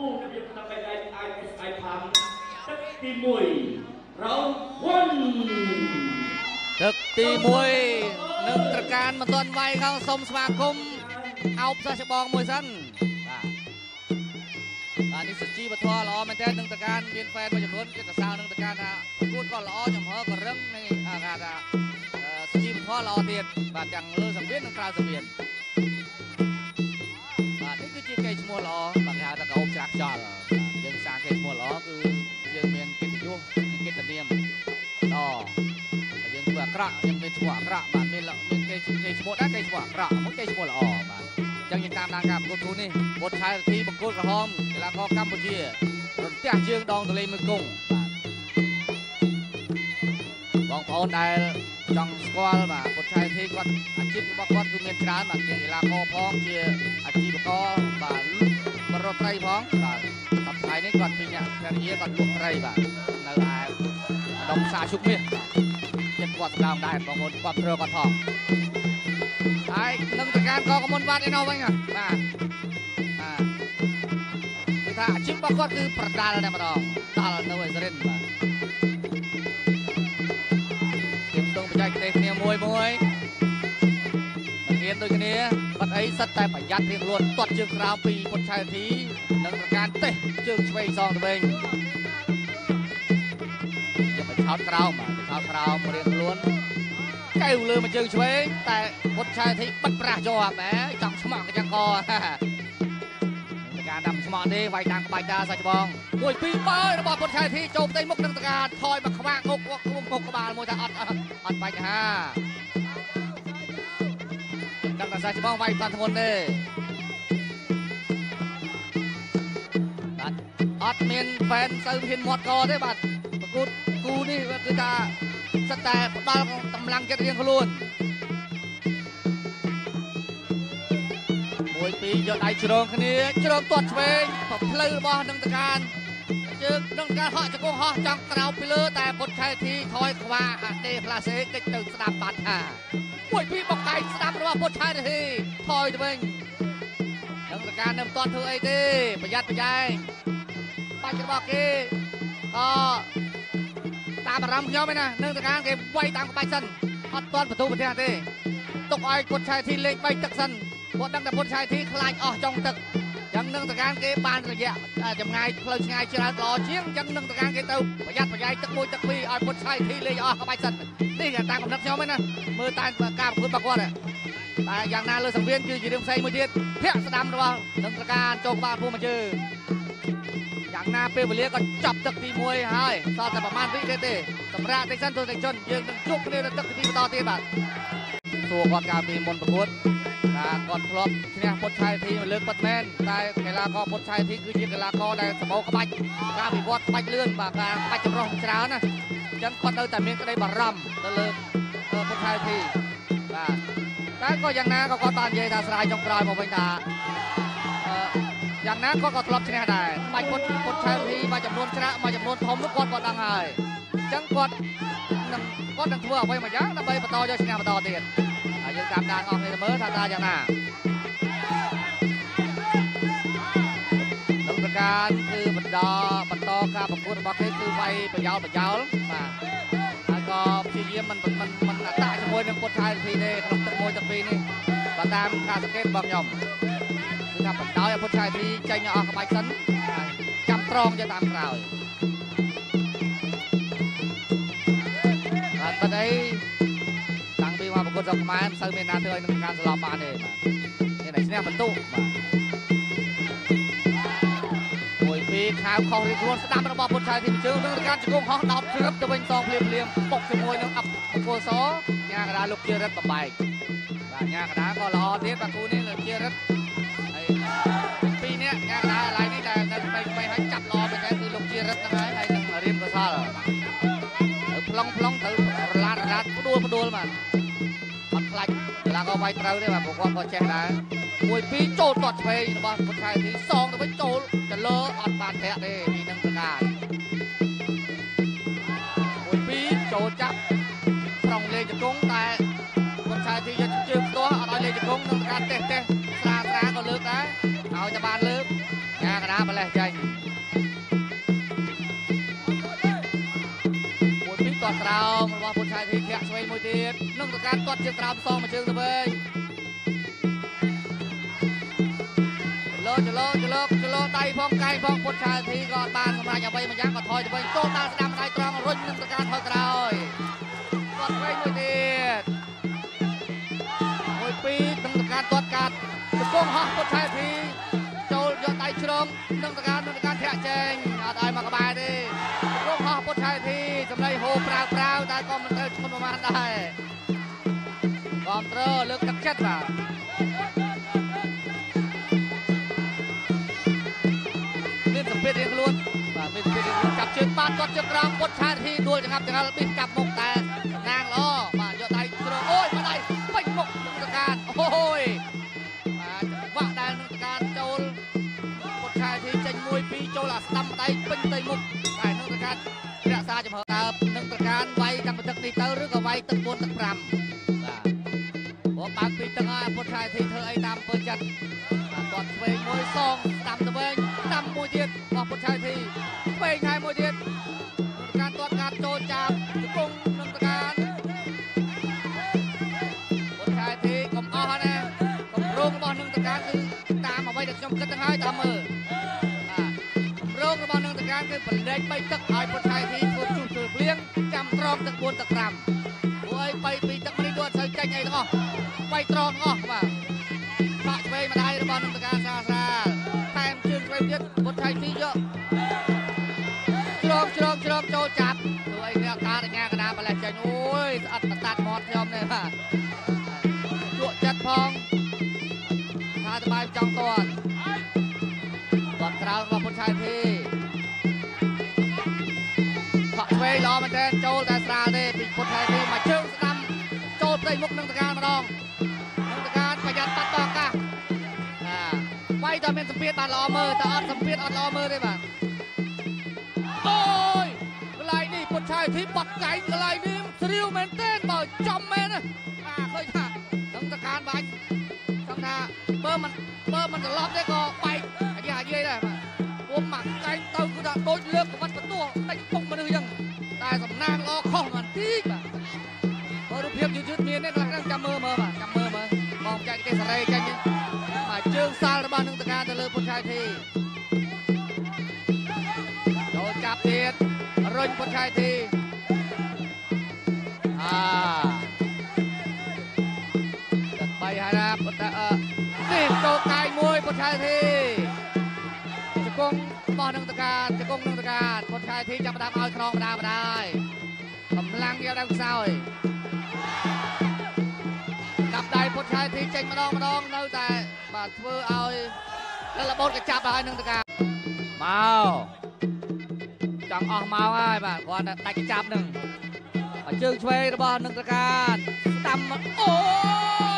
ពងរបៀបដើម្បីដៃអាចស្អៃផាំទឹកទី1 round 1ទឹកទី1នឹងត្រការមិនទាន់វាយខំសុំស្វាគមន៍អោបសិស្សច្បងមួយសិនបាទបាទនេះសុជីវធម៌ល្អមែនទែននឹងត្រការមានហ្វេនមួយចំនួនគេសរសើរនឹងត្រការថាប្រកួតក៏ល្អចំហក៏រឹងនេះគេថាសុជីវធម៌ល្អទៀតបាទទាំងលើសង្វៀននិងក្រៅសង្វៀន ខ្យល់យើងសាងកេរ្តិ៍ឈ្មោះល្អគឺយើងមានកិត្តិយសកិត្តិនាមល្អតែយើងធ្វើអាក្រក់យើងមានឈ្មោះអាក្រក់បាទមានមានគេគេឈ្មោះដែរគេឈ្មោះអាក្រក់មកគេឈ្មោះល្អបាទអញ្ចឹងយើងតាមដានការប្រកួតគូនេះបុតឆៃរធីប្រកួតក្រហមកីឡាករកម្ពុជារន្ទះជើងដងទលេមួយគង់បាទបងប្អូនដែលចង់ស្គាល់បាទបុតឆៃរធីគាត់អាជីពរបស់គាត់គឺមានច្រើនបាទជាកីឡាករផងជាអាជីវករបាទប រត្រីផងបាទសប្តាហ៍នេះគាត់ពីអ្នកភរិយាគាត់លក់ត្រីបាទនៅឯដុំសាជុកមាសបាទចិត្តគាត់ស្ដាមដែរបងប្អូនគាត់ត្រូវគាត់ផងហើយនឹងតកានកកមុនវត្តឯនោះវិញបាទបាទគឺថាអាជីពរបស់គាត់គឺប្រដាល់តែម្ដងដល់នៅឯសរិនបាទទៀមស្ទងបច្ចេកទេសគ្នាមួយមួយមិនហ៊ានដូចគ្នាបាត់ អីសិតតែប្រយ័ត្នរៀងខ្លួនទាត់ជើងក្រោមពីពុតឆៃធីនិងប្រការទេសជើងឆ្វេងសងទៅវិញយកไปឆោតក្រោមបាទឆោតក្រោមរៀងខ្លួនកែវលើមកជើងឆ្វេងតែពុតឆៃធីបិទប្រាស់ជាប់ហ៎ចង់ឆ្មក់កញ្ចឹងកការដាំស្មក់ទេវាយតាមក្បាច់តាសាច់បងមួយពីរបើរបស់ពុតឆៃធីចូលផ្ទៃមុខនឹងតការថយមកខ្វាក់អុកអុកមុខក្បាលមួយថាអត់អត់បាច់ហា ដឹងថាសាច់បងវាយបានធ្ងន់ទេបាទអត់មានហ្វេនទៅហ៊ានមាត់កទេបាទប្រកួតគូនេះគឺថាសិតតែផ្ដាល់កម្លាំងចិត្តរៀងខ្លួនមួយពីរយកដៃជ្រងគ្នាជ្រងទាត់ឆ្វេងផ្លូវរបស់នឹងតកាន ជើងនឹងការហក់ជង្គង់ហោះចង់ក្រោបពីលើតែពុតខែធីថយខ្វាអាដេផ្លាសេកិច្ចទៅស្ដាប់បាត់ថាមួយពីរបកដៃស្ដាប់របស់ពុតខែធីថយទៅវិញនឹងតកាននៅមិនទាន់ធ្វើអីទេប្រយ័ត្នប្រយែងបាច់របស់គេក៏តាមអារម្មណ៍ខ្ញុំឯណានឹងតកានគេវាយតាមក្បាច់សិនអត់ទាន់បន្ទូប្រទេសទេទុកឲ្យពុតឆៃធីលេង3ទឹកសិនគាត់ដឹងតែពុតឆៃធីខ្លាចអស់ចុងទឹក ចឹងនឹងតកានគេបានរយៈចម្ងាយផ្លូវឆ្ងាយច្រើនល្អជាងចឹងនឹងតកានគេទៅប្រយ័ត្នប្រយែងទឹកមួយទឹកពីរឲ្យពុតឆៃធីលេងអស់ក្បាច់សិននេះតាមកំណត់ខ្ញុំឯណាមើលតាមការប្រកួតរបស់គាត់តែយ៉ាងណាលើសង្វៀនគឺជារឿងផ្សេងមួយទៀតភាក់ស្ដាំរបស់នឹងតកានចូលក្បាលភូមិមកជើយ៉ាងណាពេលវេលាក៏ចាប់ទឹកទី1ហើយសល់តែប្រហែលវិទេទេសម្រាប់តិចសិនទស្សនិកជនយើងនឹងជួបគ្នានៅទឹកទី2បន្តទៀតបាទសួរគាត់កាលពីមុនប្រកួត ថាគាត់ធ្លាប់ឈ្នះពុតឆៃធីលើកពិតមែនតែកីឡាករពុតឆៃធីគឺជាកីឡាករដែលសម្បូរក្បាច់ការវិវត្តក្បាច់លឿនបាទការក្បាច់ចម្រុះច្រើនណាអញ្ចឹងគាត់នៅតែមានក្តីបារម្ភទៅលើពុតឆៃធីបាទតែក៏យ៉ាងណាក៏គាត់បាននិយាយថាស្រាយចុងក្រោយមកវិញថាយ៉ាងណាគាត់ក៏ធ្លាប់ឈ្នះដែរបាច់ពុតពុតឆៃធីមួយចំនួនច្រាក់មួយចំនួនធំនោះគាត់ក៏ដឹងហើយអញ្ចឹងគាត់នឹងគាត់នឹងធ្វើអ្វីមួយយ៉ាងដើម្បីបន្តយកឈ្នះបន្តទៀតហើ យយើងតាមដានអស់គ្នាមើលថាតើយ៉ាងណានឹងប្រការគឺបន្តបន្តការប្រកួតរបស់គេគឺវាយប្រយោលប្រយោលបាទហើយក៏ព្យាយាមមិនមិនមិនអតាក់ជាមួយនឹងពុតថៃទីទេក្នុងទឹកមួយទឹកពីរនេះបើតាមការសង្កេតរបស់ខ្ញុំគឺថាបណ្ដោយឲ្យពុតថៃទីចេញអស់ក្បាច់សិនចាំត្រង់យកតាមក្រោយ ងពីមកប្រកួតស្រុកខ្មែរមិនសូវមានណាធ្វើឲ្យនឹងការស្លាប់បានទេបាទនេះតែឈ្នះបន្ទុកបាទមួយពីរខាវខុសរៀងខ្លួនស្ដាប់របស់ពុទ្ធឆៃទីជើងនឹងការជង្គង់ហោះដោតជ្រឹបទៅវិញសងភ្លាមភ្លាមបុកជាមួយនឹងអបកុលសញ៉ាកដាលោកជារិទ្ធបំបែកបាទញ៉ាកដាក៏ល្អទៀតបាទគូនេះលោកជារិទ្ធហើយពីរនាក់ញ៉ាកដាឡៃនេះដែលនៅថ្មីថ្មីហើយចាប់ល្អមែនទេគឺលោកជារិទ្ធហ្នឹងហើយហើយនឹងរៀមកសលទៅប្លង់ប្លង់ទៅ យត្រូវទេបាទពួកគាត់ក៏ចេះដែរមួយពីរចូលទាត់ឆ្វេងរបស់ពុទ្ធខែទីសងទៅវិញចូលទៅលើអត់បានធាក់ទេពីនឹងប្រការមួយពីរចូលចាប់ប្រងលេងជង្គង់តែពុទ្ធខែទីយកជើងផ្ទាស់អត់ឲ្យលេងជង្គង់នឹងការតេះតេះស្រាស្រាក៏លើកដែរឲ្យតែបានលើកញ៉ាកណាម្លេះចាញ់ ទៀតនឹងទៅការទាត់ជើងក្រោមសងមួយជើងទៅវិញចលោចលោចលោចលោដៃផងកែងផងពុទ្ធឆៃធីក៏អត់បានសម្រេចអ្វីមួយយ៉ាងក៏ថយទៅវិញចូលតាមស្ដាំដៃត្រង់រុញនឹងទៅការថយក្រោយទាត់ឆ្វេងមួយទៀតមួយពីរនឹងទៅការទាត់កាត់កំពុងហោះពុទ្ធឆៃធីចូលយកដៃជ្រងនឹងតការ ដែរគ្រប់ត្រលើកទឹកចិត្តបាទមានសម្ពាធរៀងខ្លួនបាទមានសម្ពាធរៀងខ្លួនចាប់ជើងបានគាត់ជើងក្រោមពុតឆៃធីដួលចង្អាប់ចង្អល់ប៊ីសកាប់មុខតែណាងល្អបាទយកដៃជ្រងអូយមកដៃពេញមុខនឹងតការអូយបាទចង្វាក់ដែលនឹងតការចូលពុតខែធីចេញមួយពីរចូលអាស្ដាំដៃពេញទៅមុខតែនឹងប្រកាសរក្សាចំហតើបនឹងប្រការវាយតាមទឹកនេះទៅ ឬក៏វាយទឹក4ទឹក5បាទព្រោះបើកពីទឹកហើយពុតខែធីធ្វើអីតាមពើចិត្តបាទគាត់ឆ្វេងមួយសងស្ដាំទៅវិញស្ដាំមួយទៀតរបស់ពុតខែធីឆ្វេងហើយមួយទៀតនឹងប្រការទាត់ការចូលចាប់ជង្គង់នឹងប្រការពុតខែធីកុំអស់ណាកម្រងរបស់នឹងប្រការគឺតាមអ្វីដែលខ្ញុំគិតទៅហើយតាមមើលបាទរោងរបស់នឹងតការគឺបលែកបីទឹកឲ្យពុទ្ធឆៃធីធ្វើជុះធ្វើភ្លៀងចាំត្រង់ទឹក4ទឹក5 ត្រង់ទាំងអស់បាទបាក់ឆ្វេងម្ដាយរបស់នឹងតការសាស្រាលថែមជើងឆ្វេងទៀតពុទ្ធឆៃធីយកជ្រងជ្រងជ្រងចូលចាប់ព្រោះអីគេអត់ការអញ្ញាកណាបលេះចេញអូយស្អិតបតាត់មាត់ខ្ញុំនេះបាទជក់ចិត្តផងថាទៅបាយចង់តន់គាត់ក្រោមរបស់ពុទ្ធឆៃធីផក់ឆ្វេងល្អមែនទែនចូលតែស្រាលទេពីពុទ្ធឆៃធីមកជើងស្ដាំចូលផ្ទៃមុខនឹងតការម្ដង តើមានសម្ពាធបានល្អមើលតើអត់សម្ពាធអត់ល្អមើលទេបាទអូយកន្លែងនេះពុទ្ធឆៃធីបាត់កែងកន្លែងនេះស្រាវមែនទែនបើចំមែនណាបាទឃើញថានឹងតការបាច់ចង់ថាបើមិនបើមិនត្រឡប់ទេក៏បែកអាយ៉ាយាយដែរបាទពុំមកកែងទៅគឺថាដូចលើកកវត្តបន្ទោះដេញពុកមនុស្សអញ្ចឹងតែសំណាងល្អខុសបន្តិចបាទបើរូបភាពយឺតយឺតមានទេខ្លះហ្នឹងចាំមើលមើលបាទចាំមើលមើលបងចែកទេសសេរីចេញបាទ ជើងសាលរបស់នឹងតការទៅលើពុទ្ធឆៃធីចូលចាប់ទៀតរុញពុទ្ធឆៃធីអាទឹកបីហើយណាពុទ្ធអឺនេះចូលកាយមួយពុទ្ធឆៃធីជង្គង់របស់នឹងតការជង្គង់នឹងតការពុទ្ធឆៃធីចាប់ផ្ដើមឲ្យខ្នងម្ដាម្ដាយកម្លាំងយកដើមខ្សោយ ដងម្ដងនៅតែបាទធ្វើឲ្យលលបូតក៏ចាប់ហើយនឹងតការមកចង់អស់មកហើយបាទគាត់តែដាច់កញ្ចាប់នឹងបើជើងឆ្វេងរបស់នឹងតការស្ដាំមកអូយអា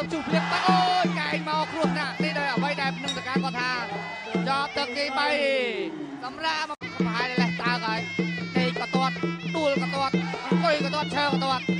ឡែងឲ្យធ្វើជុះភ្លៀងបាត់អូយកែងមកគ្រោះថ្នាក់នេះដោយអ្វីដែលនឹងតការគាត់ថាចប់ទឹកទី3សម្រាប់មកប្រហែលលេះតើហើយទេក៏ទាត់ដួលក៏ទាត់អង្គុយក៏ទាត់ឈើក៏ទាត់តែ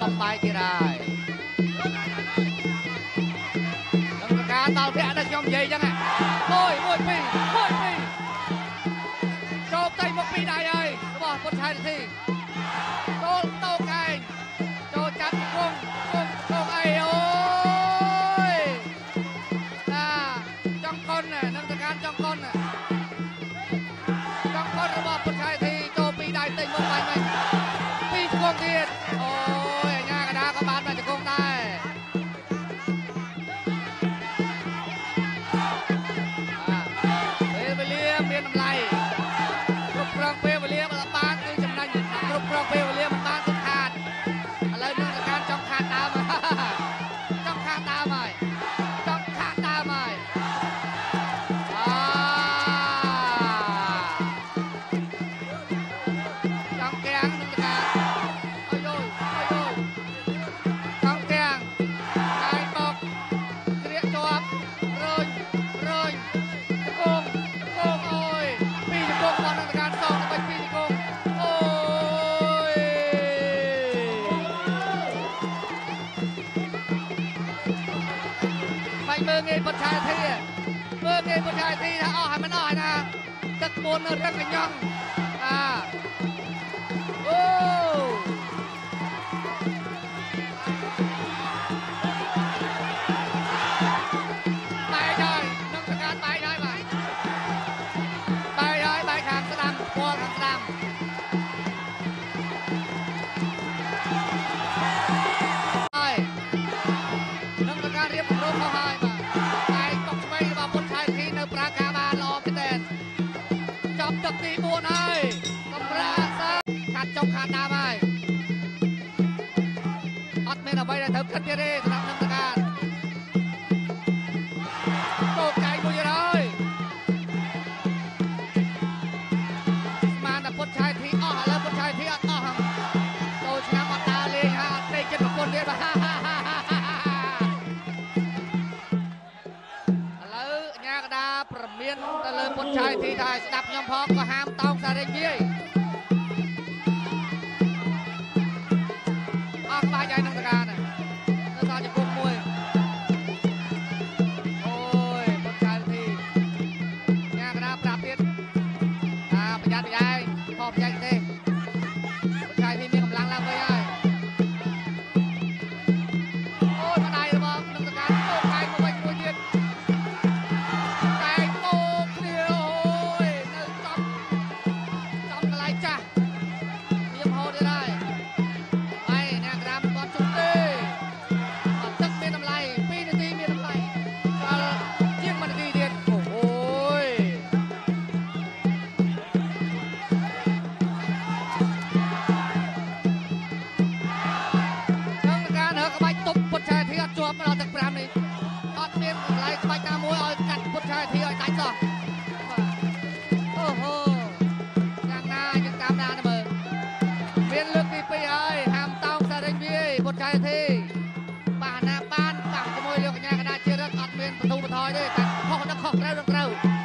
ដាលោកជារឹកបំបាយទៀតហើយនឹងកកាដល់ភ័ក្រដល់ខ្ញុំនិយាយអញ្ចឹងមួយ មើលគេមិនដែរទីថាអស់ហើយមិនអស់ហើយណាទឹកមុននៅរឹងកញ្ញងអាអូបាយហើយនឹងសកាត់បាយហើយបាទបាយហើយបាយខាងស្ដាំពាល់ខាងស្ដាំហើយនឹងសកាត់រៀបរំផងហើយ ដើមហើយអត់មានអ្វីដែលត្រូវគិតទៀតទេសម្រាប់នឹងតកាគោកៃមួយទៀតហើយស្មានតែពុតឆៃធីអស់ឥឡូវពុតឆៃធីអត់អស់ចូលឆ្នាំអត់ដើរលេងហើយអត់ទេចិត្តប្រពន្ធទៀតបាទមានទៅលើពុតឆៃធីថាស្ដាប់ខ្ញុំផងក៏ហាមតោងសារិញវាយ crowd.